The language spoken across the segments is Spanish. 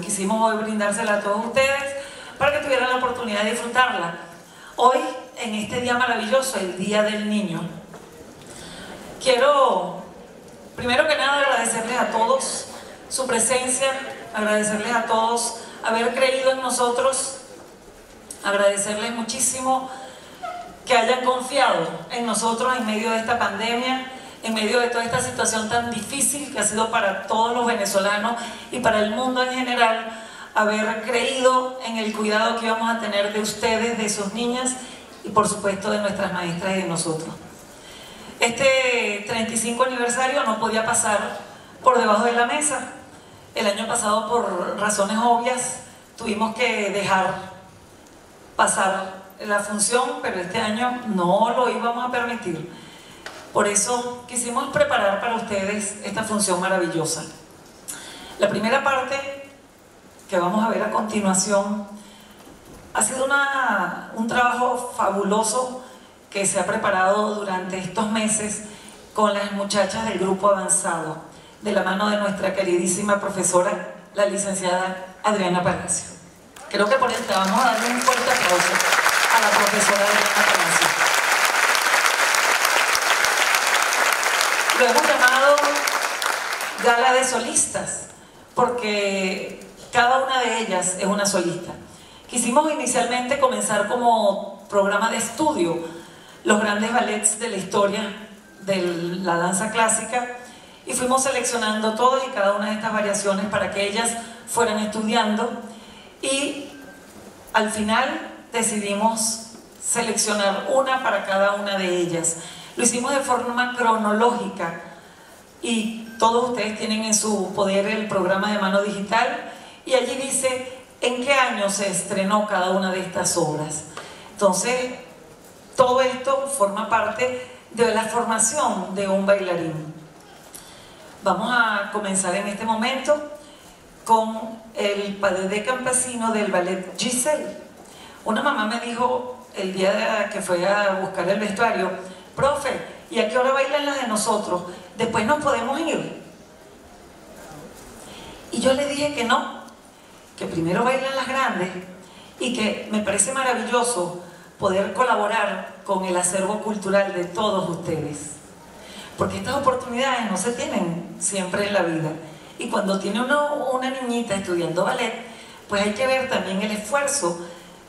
Quisimos hoy brindársela a todos ustedes para que tuvieran la oportunidad de disfrutarla. Hoy, en este día maravilloso, el Día del Niño, quiero, primero que nada, agradecerles a todos su presencia, agradecerles a todos haber creído en nosotros, agradecerles muchísimo que hayan confiado en nosotros en medio de esta pandemia, en medio de toda esta situación tan difícil que ha sido para todos los venezolanos y para el mundo en general, haber creído en el cuidado que íbamos a tener de ustedes, de sus niñas y por supuesto de nuestras maestras y de nosotros. Este 35 aniversario no podía pasar por debajo de la mesa. El año pasado, por razones obvias, tuvimos que dejar pasar la función, pero este año no lo íbamos a permitir. Por eso quisimos preparar para ustedes esta función maravillosa. La primera parte que vamos a ver a continuación ha sido un trabajo fabuloso que se ha preparado durante estos meses con las muchachas del grupo avanzado, de la mano de nuestra queridísima profesora, la licenciada Adriana Palacio. Creo que por esto vamos a darle un fuerte aplauso a la profesora Elena Lo hemos llamado gala de solistas, porque cada una de ellas es una solista. Quisimos inicialmente comenzar como programa de estudio los grandes ballets de la historia de la danza clásica y fuimos seleccionando todas y cada una de estas variaciones para que ellas fueran estudiando y al final decidimos seleccionar una para cada una de ellas. Lo hicimos de forma cronológica y todos ustedes tienen en su poder el programa de mano digital y allí dice en qué año se estrenó cada una de estas obras. Entonces, todo esto forma parte de la formación de un bailarín. Vamos a comenzar en este momento con el padre de campesino del ballet Giselle. Una mamá me dijo el día que fue a buscar el vestuario, profe, ¿y a qué hora bailan las de nosotros? Después nos podemos ir. Y yo le dije que no, que primero bailan las grandes y que me parece maravilloso poder colaborar con el acervo cultural de todos ustedes. Porque estas oportunidades no se tienen siempre en la vida. Y cuando tiene uno, una niñita estudiando ballet, pues hay que ver también el esfuerzo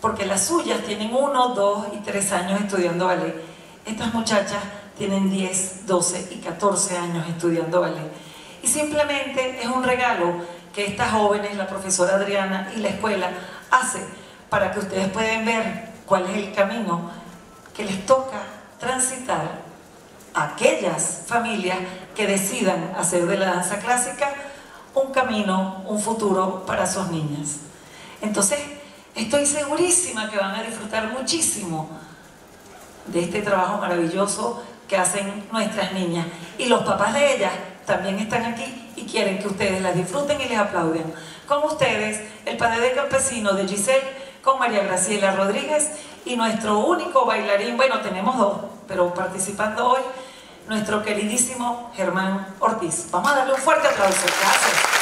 porque las suyas tienen uno, dos y tres años estudiando ballet. Estas muchachas tienen 10, 12 y 14 años estudiando ballet. Y simplemente es un regalo que estas jóvenes, la profesora Adriana y la escuela, hace para que ustedes puedan ver cuál es el camino que les toca transitar a aquellas familias que decidan hacer de la danza clásica un camino, un futuro para sus niñas. Entonces, Estoy segurísima que van a disfrutar muchísimo de este trabajo maravilloso que hacen nuestras niñas. Y los papás de ellas también están aquí y quieren que ustedes las disfruten y les aplauden. Con ustedes, el padre de campesino de Giselle, con María Graciela Rodríguez y nuestro único bailarín, bueno, tenemos dos, pero participando hoy, nuestro queridísimo Germán Ortiz. Vamos a darle un fuerte aplauso. Gracias.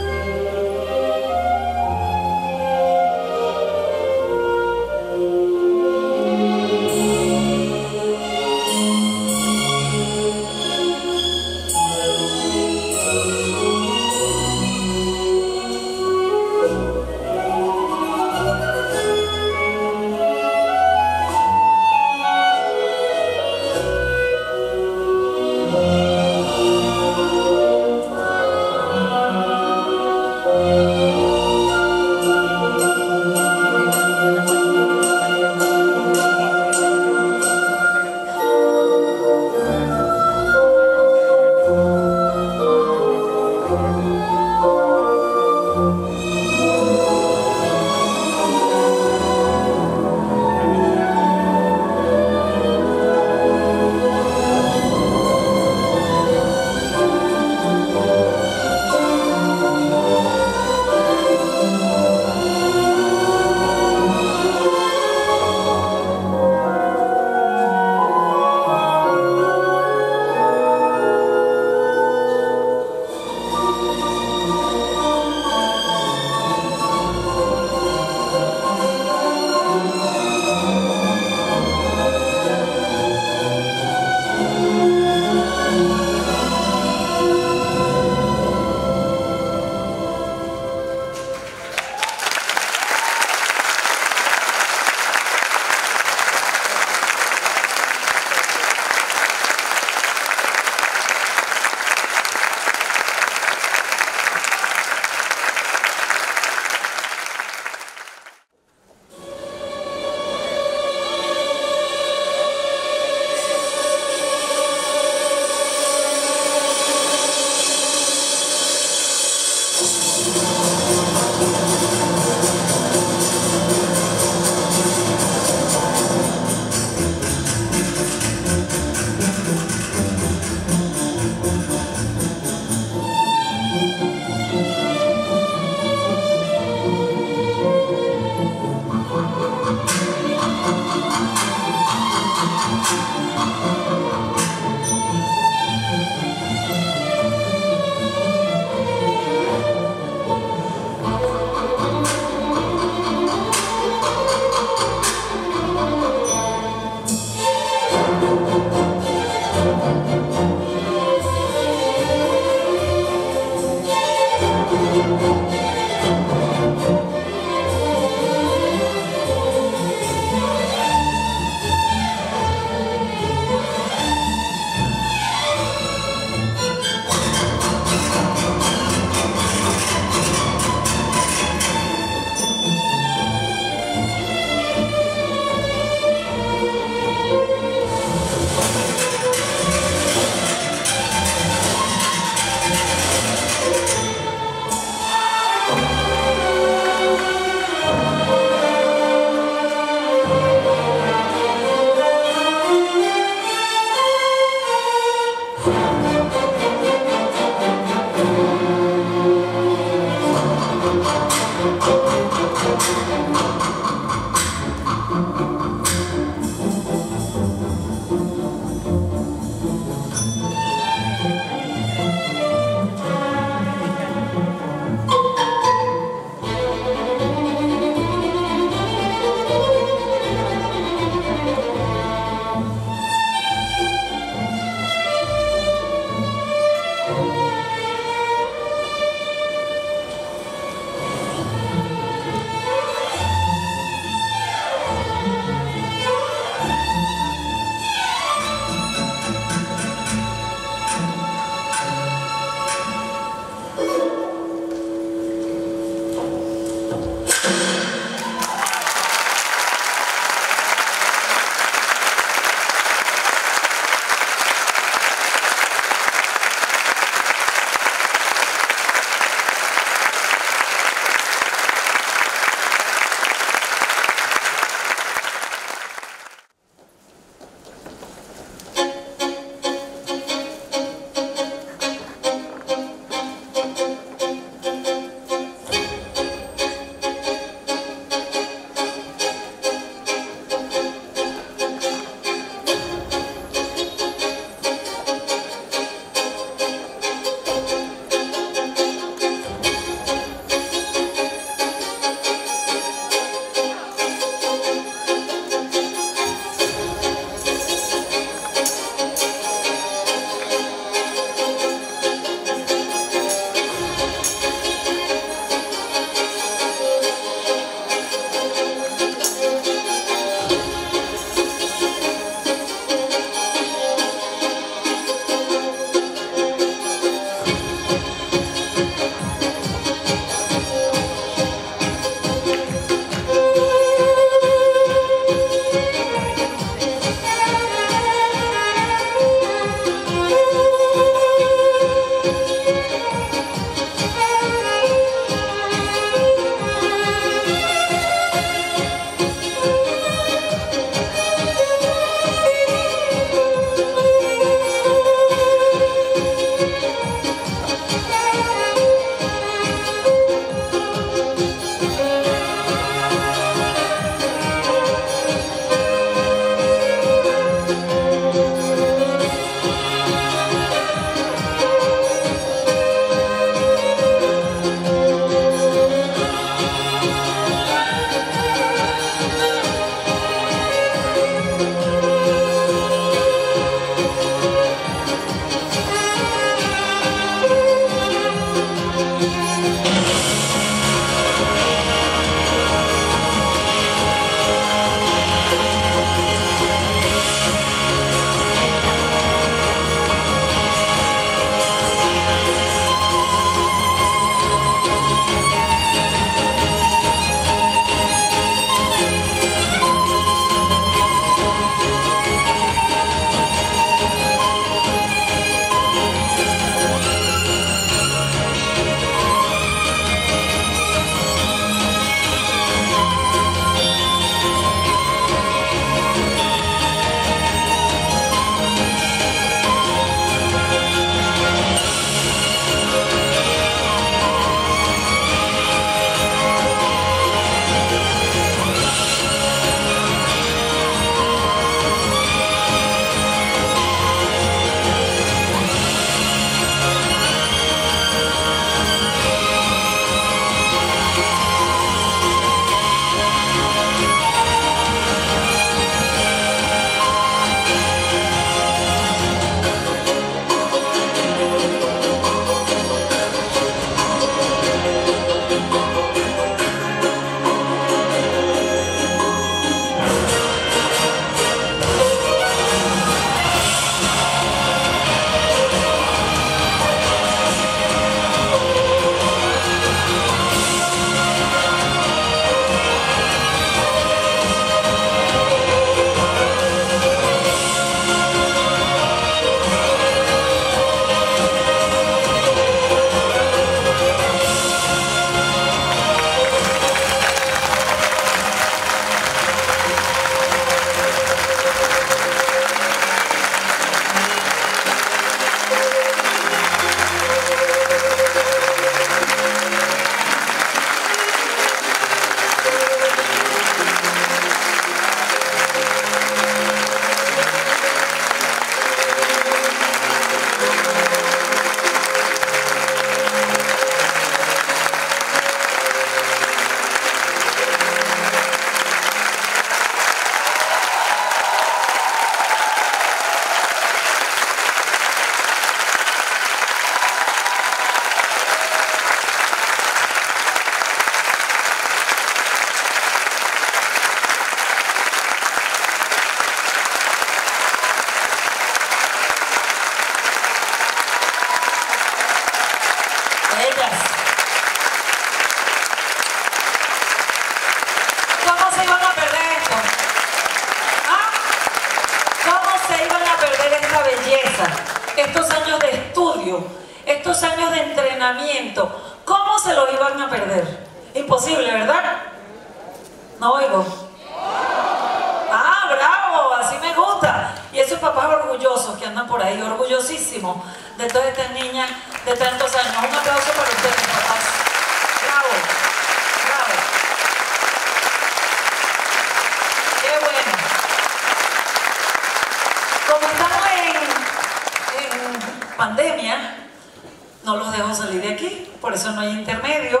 por eso no hay intermedio.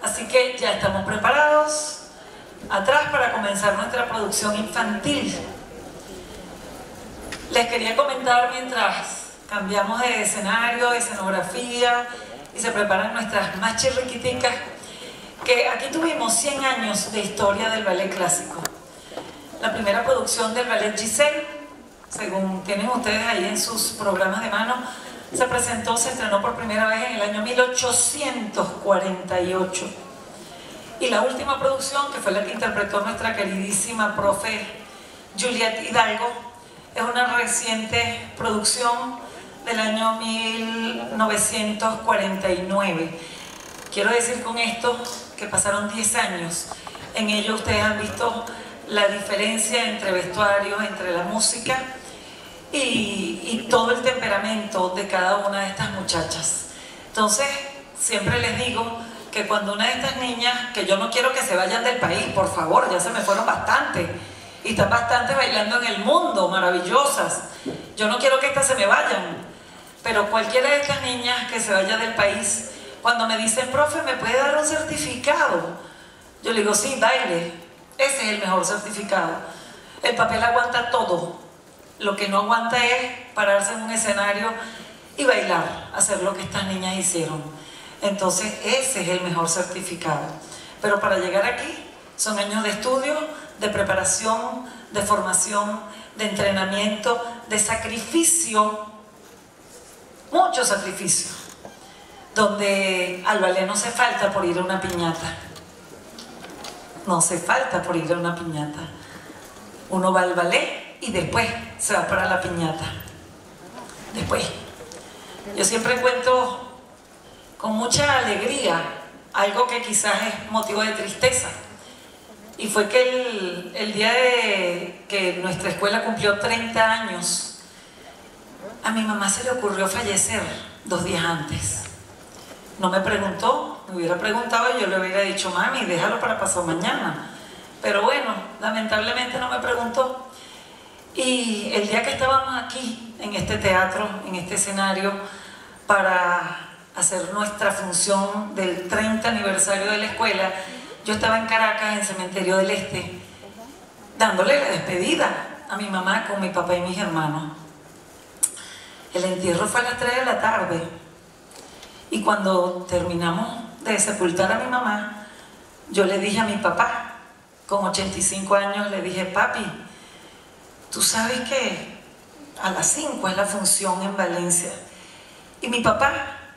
Así que ya estamos preparados atrás para comenzar nuestra producción infantil. Les quería comentar mientras cambiamos de escenario, de escenografía y se preparan nuestras más chirriquiticas, que aquí tuvimos 100 años de historia del ballet clásico. La primera producción del ballet Giselle, según tienen ustedes ahí en sus programas de mano, se presentó, se estrenó por primera vez en el año 1848. Y la última producción, que fue la que interpretó nuestra queridísima profe Juliet Hidalgo, es una reciente producción del año 1949. Quiero decir con esto que pasaron 10 años. En ello ustedes han visto la diferencia entre vestuarios, entre la música y, todo el temperamento de cada una de estas muchachas. Entonces, siempre les digo que cuando una de estas niñas, que yo no quiero que se vayan del país, por favor, ya se me fueron bastante, y están bastante bailando en el mundo, maravillosas. Yo no quiero que estas se me vayan, pero cualquiera de estas niñas que se vaya del país, cuando me dicen, profe, ¿me puede dar un certificado? Yo le digo, sí, baile. Ese es el mejor certificado. El papel aguanta todo. Lo que no aguanta es pararse en un escenario y bailar, hacer lo que estas niñas hicieron. Entonces, ese es el mejor certificado. Pero para llegar aquí, son años de estudio, de preparación, de formación, de entrenamiento, de sacrificio mucho sacrificio, donde al ballet no se falta por ir a una piñata. No se falta por ir a una piñata. Uno va al ballet y después se va para la piñata. Después. Yo siempre cuento con mucha alegría algo que quizás es motivo de tristeza. Y fue que el, día de que nuestra escuela cumplió 30 años, a mi mamá se le ocurrió fallecer dos días antes. No me preguntó, me hubiera preguntado y yo le hubiera dicho, mami, déjalo para pasado mañana. Pero bueno, lamentablemente no me preguntó. Y el día que estábamos aquí, en este teatro, en este escenario, para hacer nuestra función del 30 aniversario de la escuela, yo estaba en Caracas, en Cementerio del Este, dándole la despedida a mi mamá con mi papá y mis hermanos. El entierro fue a las 3 de la tarde. Y cuando terminamos de sepultar a mi mamá, yo le dije a mi papá, con 85 años, le dije, papi, tú sabes que a las 5 es la función en Valencia. Y mi papá,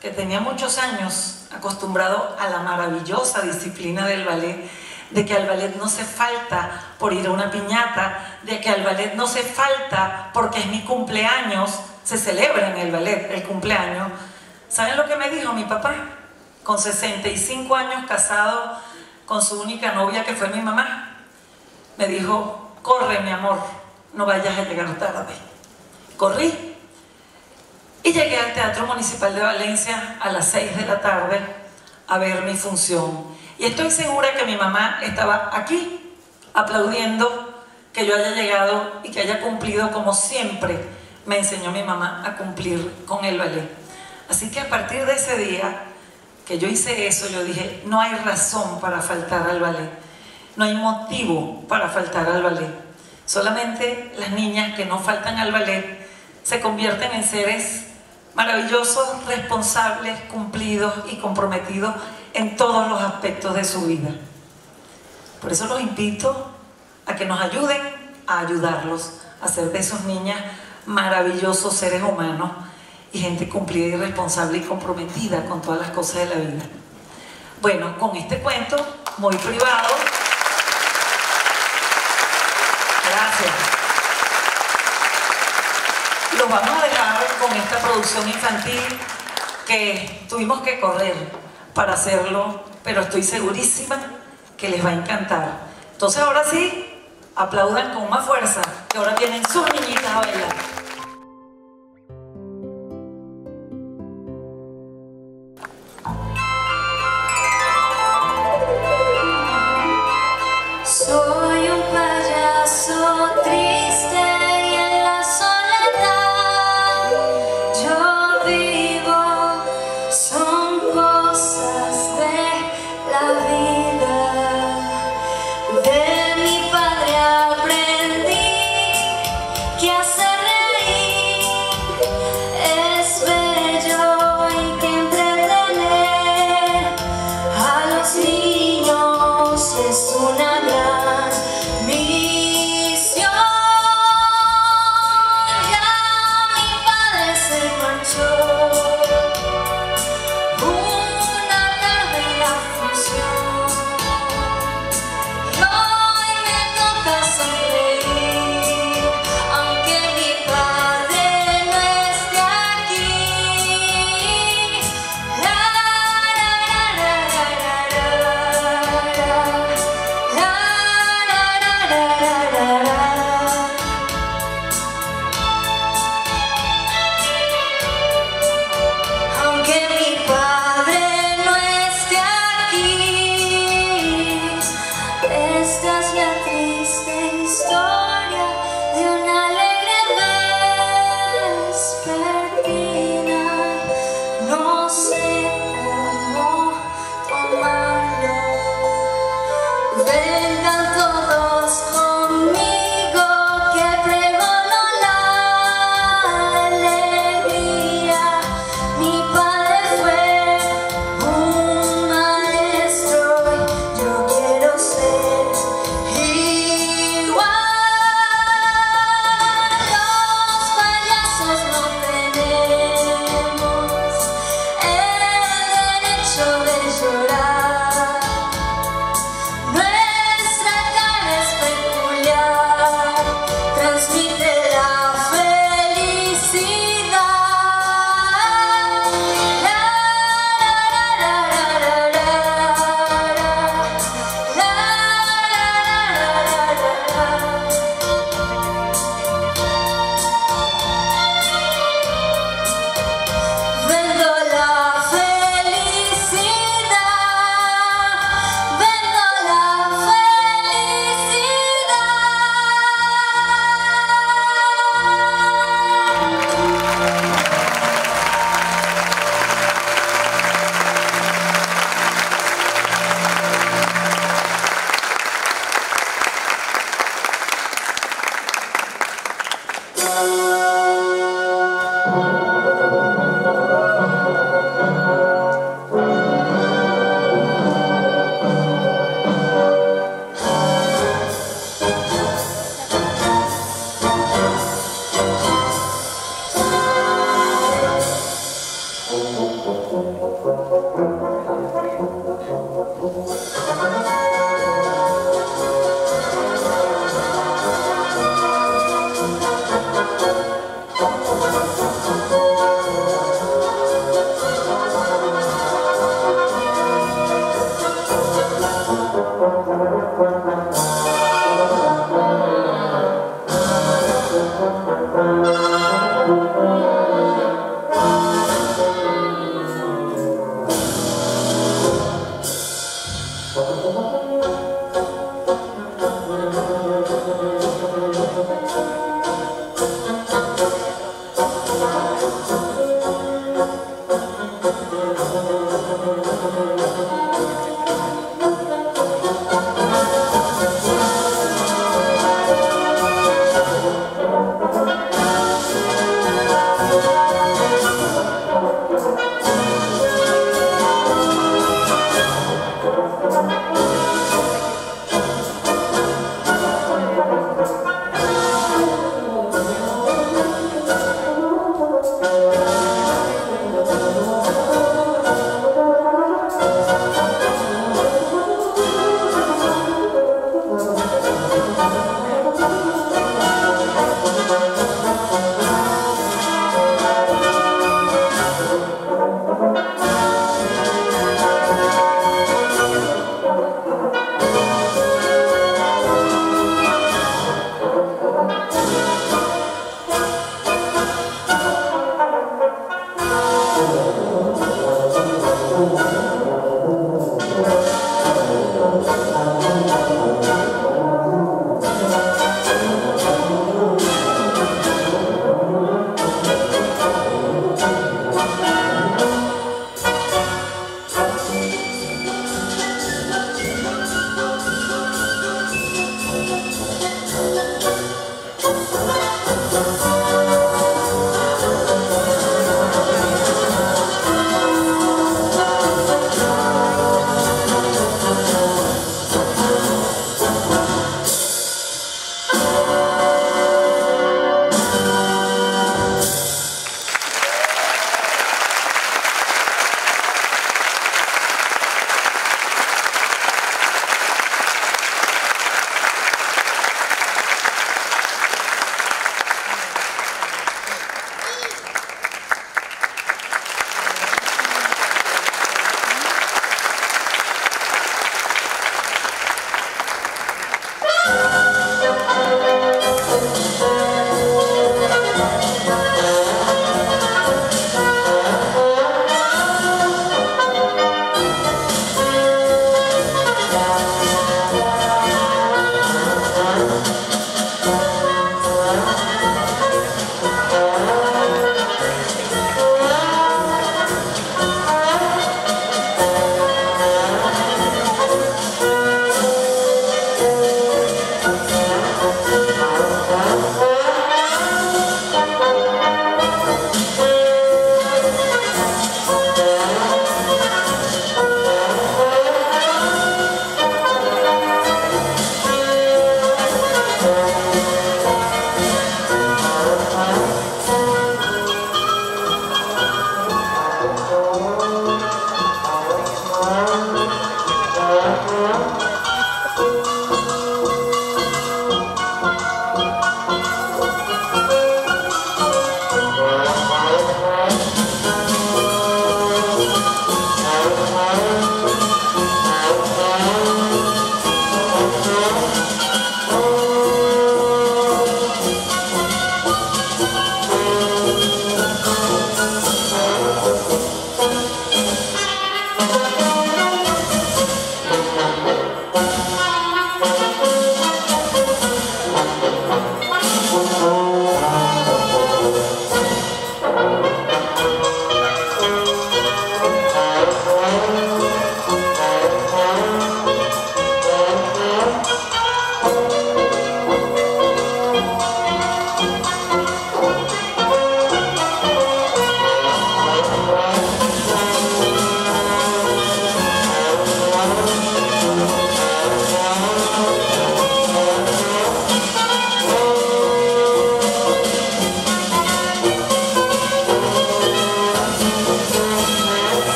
que tenía muchos años acostumbrado a la maravillosa disciplina del ballet, de que al ballet no se falta por ir a una piñata, de que al ballet no se falta porque es mi cumpleaños, se celebra en el ballet el cumpleaños. ¿Saben lo que me dijo mi papá? Con 65 años casado con su única novia que fue mi mamá. Me dijo, corre mi amor, no vayas a llegar tarde. Corrí y llegué al Teatro Municipal de Valencia a las 6 de la tarde a ver mi función. Y estoy segura que mi mamá estaba aquí aplaudiendo que yo haya llegado y que haya cumplido como siempre me enseñó mi mamá a cumplir con el ballet. Así que a partir de ese día que yo hice eso, yo dije, no hay razón para faltar al ballet, no hay motivo para faltar al ballet. Solamente las niñas que no faltan al ballet se convierten en seres maravillosos, responsables, cumplidos y comprometidos en todos los aspectos de su vida. Por eso los invito a que nos ayuden a ayudarlos a ser de esos niñas maravillosos seres humanos y gente cumplida y responsable y comprometida con todas las cosas de la vida. Bueno, con este cuento muy privado, gracias. Los vamos a dejar con esta producción infantil que tuvimos que correr para hacerlo, pero estoy segurísima que les va a encantar. Entonces ahora sí, aplaudan con más fuerza, que ahora vienen sus niñitas a bailar.